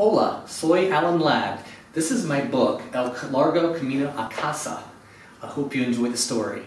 Hola, soy Alan Ladd. This is my book, El Largo Camino a Casa. I hope you enjoy the story.